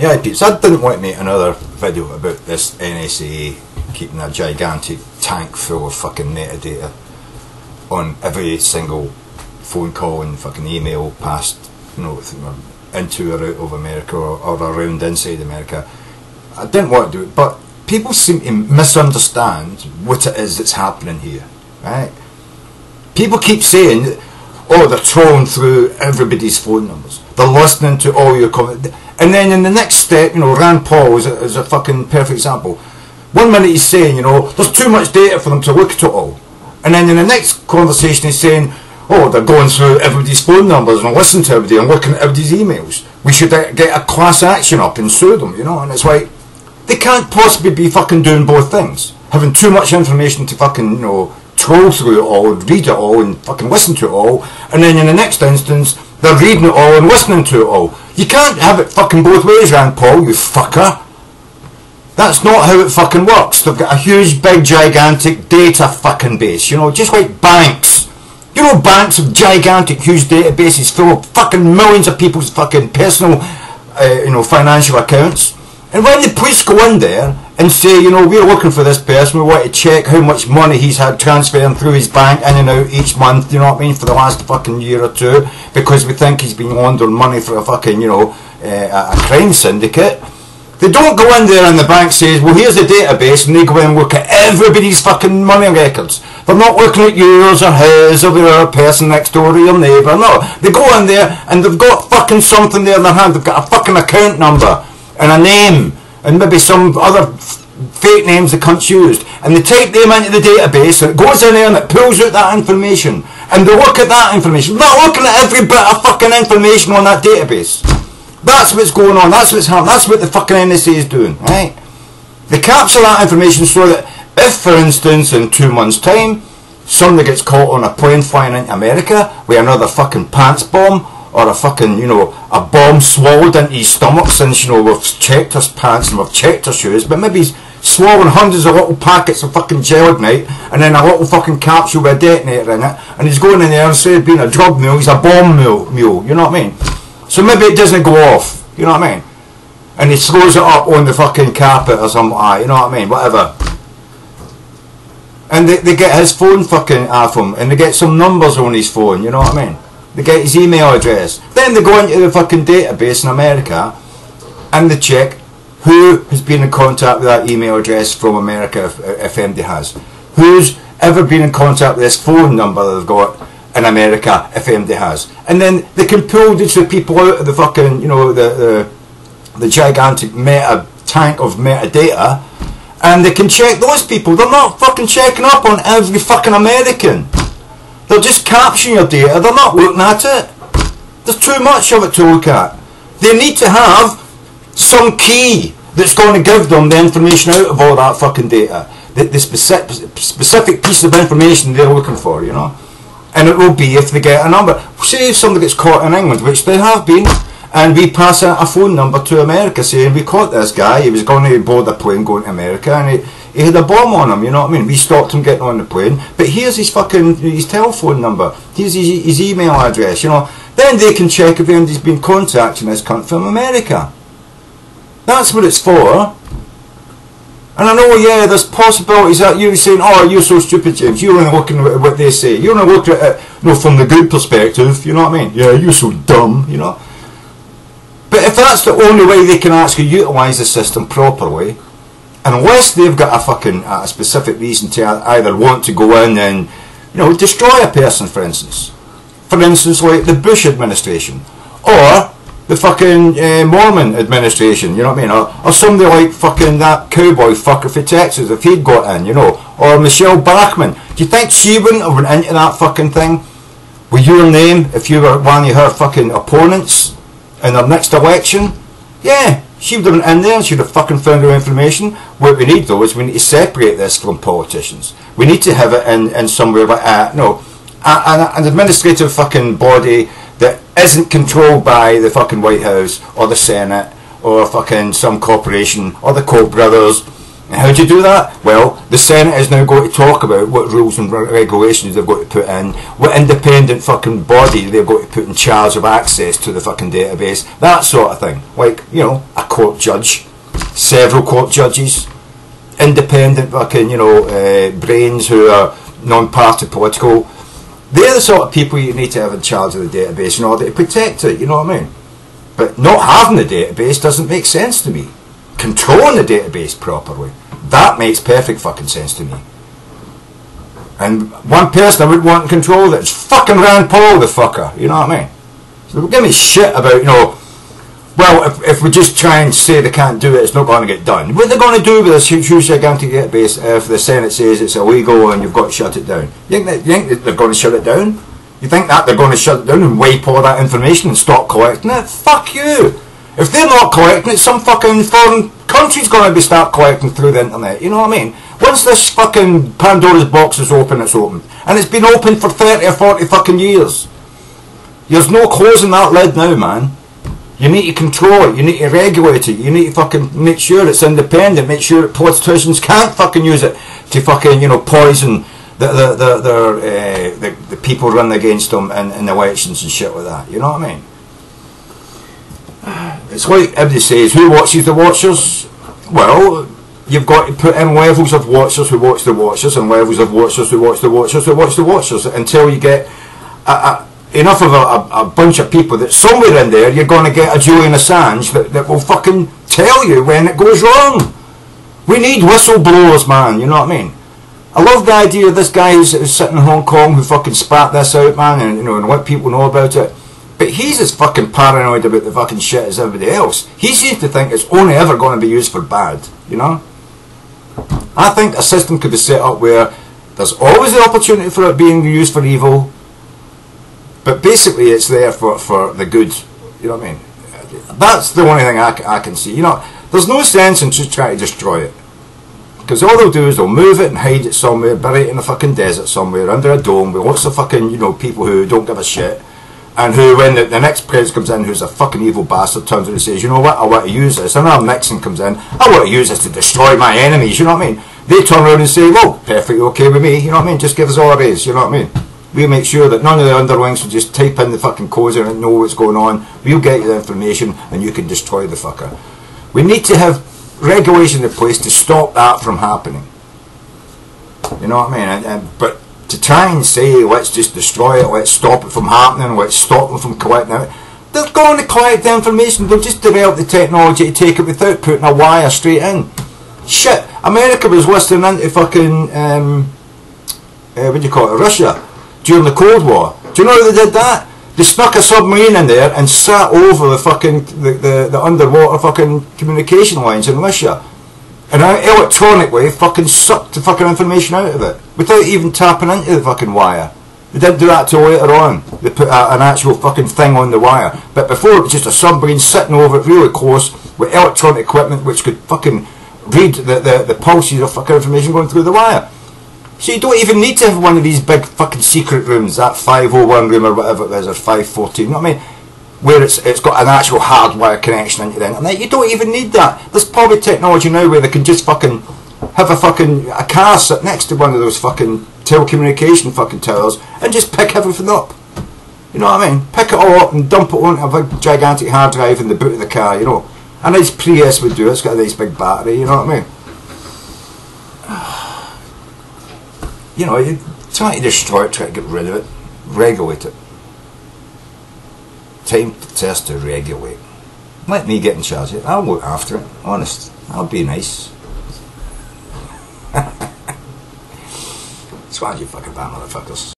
Yeah, peeps, I didn't want to make another video about this NSA keeping a gigantic tank full of fucking metadata on every single phone call and fucking email past, you know, uh, into or out of America or, or around inside America. I didn't want to do it, but people seem to misunderstand what it is that's happening here, right? People keep saying, oh, they're trawling through everybody's phone numbers. They're listening to all your comments. And then in the next step, you know, Rand Paul is a, is a fucking perfect example. One minute he's saying, you know, there's too much data for them to look at it all. And then in the next conversation he's saying, oh, they're going through everybody's phone numbers and listening to everybody and looking at everybody's emails. We should uh, get a class action up and sue them, you know. And it's like, they can't possibly be fucking doing both things. Having too much information to fucking, you know, troll through it all, read it all and fucking listen to it all. And then in the next instance, they're reading it all and listening to it all. You can't have it fucking both ways, Rand Paul, you fucker. That's not how it fucking works. They've got a huge, big, gigantic data fucking base, you know, just like banks. You know, banks have gigantic, huge databases full of fucking millions of people's fucking personal, uh, you know, financial accounts. And when the police go in there and say, you know, we're looking for this person, we want to check how much money he's had transferring through his bank in and out each month, you know what I mean, for the last fucking year or two, because we think he's been laundering money for a fucking, you know, uh, a crime syndicate. They don't go in there and the bank says, well, here's the database, and they go in and look at everybody's fucking money records. They're not looking at yours or his or the other person next door or your neighbour. No, they go in there and they've got fucking something there in their hand. They've got a fucking account number and a name and maybe some other fake names the cunts used and they type them into the database and it goes in there and it pulls out that information and they look at that information. They're not looking at every bit of fucking information on that database. That's what's going on. That's what's happening. That's what the fucking NSA is doing, right? They capture that information so that if, for instance, in two months' time, somebody gets caught on a plane flying into America with another fucking pants bomb or a fucking, you know, a bomb swallowed into his stomach since, you know, we've checked his pants and we've checked his shoes, but maybe he's swallowing hundreds of little packets of fucking gel gelignite and then a little fucking capsule with a detonator in it and he's going in there instead of being a drug mule, he's a bomb mule, mule, you know what I mean? So maybe it doesn't go off, you know what I mean? And he throws it up on the fucking carpet or something you know what I mean? Whatever. And they, they get his phone fucking uh, off him and they get some numbers on his phone, you know what I mean? They get his email address. Then they go into the fucking database in America and they check who has been in contact with that email address from America if, if uh, MD has. Who's ever been in contact with this phone number they've got in America if MD has. And then they can pull these people out of the fucking, you know, the, the, the gigantic meta tank of metadata and they can check those people. They're not fucking checking up on every fucking American. They're just capturing your data, they're not looking at it. There's too much of it to look at. They need to have some key that's going to give them the information out of all that fucking data. The, the specific, specific piece of information they're looking for, you know. And it will be if they get a number. Say if somebody gets caught in England, which they have been, and we pass a, a phone number to America saying we caught this guy, he was going to board a plane going to America, and he, he had a bomb on him, you know what I mean? We stopped him getting on the plane, but here's his fucking, his telephone number, here's his, his email address, you know. Then they can check if anybody's been contacting this cunt from America. That's what it's for. And I know, yeah, there's possibilities that you're saying, oh, you're so stupid, James. You're only looking at what they say. You're only looking at it you know, from the good perspective, you know what I mean? Yeah, you're so dumb, you know. But if that's the only way they can actually utilise the system properly, unless they've got a fucking a specific reason to either want to go in and you know destroy a person, for instance, for instance, like the Bush administration, or the fucking uh, Mormon administration, you know what I mean, or, or somebody like fucking that cowboy fucker for Texas if he'd got in, you know, or Michele Bachmann. Do you think she wouldn't have went into that fucking thing? With your name if you were one of her fucking opponents in the next election? Yeah, she been in there and would have fucking found her information. What we need though is we need to separate this from politicians. We need to have it in, in somewhere like, uh, no, an, an administrative fucking body that isn't controlled by the fucking White House or the Senate or fucking some corporation or the Koch brothers how do you do that? Well, the Senate is now going to talk about what rules and regulations they've got to put in, what independent fucking body they've got to put in charge of access to the fucking database, that sort of thing. Like, you know, a court judge, several court judges, independent fucking, you know, uh, brains who are non-party political. They're the sort of people you need to have in charge of the database in order to protect it, you know what I mean? But not having the database doesn't make sense to me. Controlling the database properly, that makes perfect fucking sense to me. And one person I would want to control that's fucking Rand Paul, the fucker, you know what I mean? So give me shit about, you know, well, if, if we just try and say they can't do it, it's not going to get done. What are they going to do with this huge, huge gigantic database if the Senate says it's illegal and you've got to shut it down? You think, that, you think that they're going to shut it down? You think that they're going to shut it down and wipe all that information and stop collecting it? Fuck you! If they're not collecting it, some fucking foreign country's going to be start collecting through the internet. You know what I mean? Once this fucking Pandora's box is open, it's open. And it's been open for 30 or 40 fucking years. There's no closing that lid now, man. You need to control it. You need to regulate it. You need to fucking make sure it's independent. Make sure politicians can't fucking use it to fucking, you know, poison the the the the, uh, the, the people running against them in, in elections and shit like that. You know what I mean? It's like everybody says, who watches the watchers? Well, you've got to put in levels of watchers who watch the watchers and levels of watchers who watch the watchers who watch the watchers until you get a, a, enough of a, a, bunch of people that somewhere in there you're going to get a Julian Assange that, that will fucking tell you when it goes wrong. We need whistleblowers, man, you know what I mean? I love the idea of this guy who's, who's sitting in Hong Kong who fucking spat this out, man, and you know, and let people know about it. But he's as fucking paranoid about the fucking shit as everybody else. He seems to think it's only ever going to be used for bad, you know? I think a system could be set up where there's always the opportunity for it being used for evil, but basically it's there for, for the good, you know what I mean? That's the only thing I, I can see. You know, there's no sense in just trying to destroy it. Because all they'll do is they'll move it and hide it somewhere, bury it in a fucking desert somewhere, under a dome with lots of fucking, you know, people who don't give a shit. And who, when the, the next president comes in, who's a fucking evil bastard, turns around and says, you know what, I want to use this. Now Nixon comes in, I want to use this to destroy my enemies, you know what I mean? They turn around and say, well, perfectly okay with me, you know what I mean? Just give us all a raise, you know what I mean? We'll make sure that none of the underlings will just type in the fucking codes and know what's going on. We'll get you the information and you can destroy the fucker. We need to have regulation in place to stop that from happening. You know what I mean? And, and, but to try and say, let's just destroy it, let's stop it from happening, let's stop them from collecting it, they're going to collect the information. They'll just develop the technology to take it without putting a wire straight in. Shit, America was listening into fucking, um, uh, what do you call it, Russia during the Cold War. Do you know how they did that? They snuck a submarine in there and sat over the fucking the, the, the underwater fucking communication lines in Russia. And electronically fucking sucked the fucking information out of it without even tapping into the fucking wire. They didn't do that till later on. They put a, an actual fucking thing on the wire. But before it was just a submarine sitting over it really close with electronic equipment which could fucking read the, the, the pulses of fucking information going through the wire. So you don't even need to have one of these big fucking secret rooms, that 501 room or whatever it is, or 514, you know what I mean? Where it's it's got an actual hardwire connection into the internet. You don't even need that. There's probably technology now where they can just fucking have a fucking a car sit next to one of those fucking telecommunication fucking towers and just pick everything up. You know what I mean? Pick it all up and dump it onto a big gigantic hard drive in the boot of the car, you know. A nice Prius would do it, it's got a nice big battery, you know what I mean? you know, you try to destroy it, try to get rid of it, regulate it. Time to test to regulate. Let me get in charge of it. I'll look after it. Honest. I'll be nice. Swag you fucking bad motherfuckers.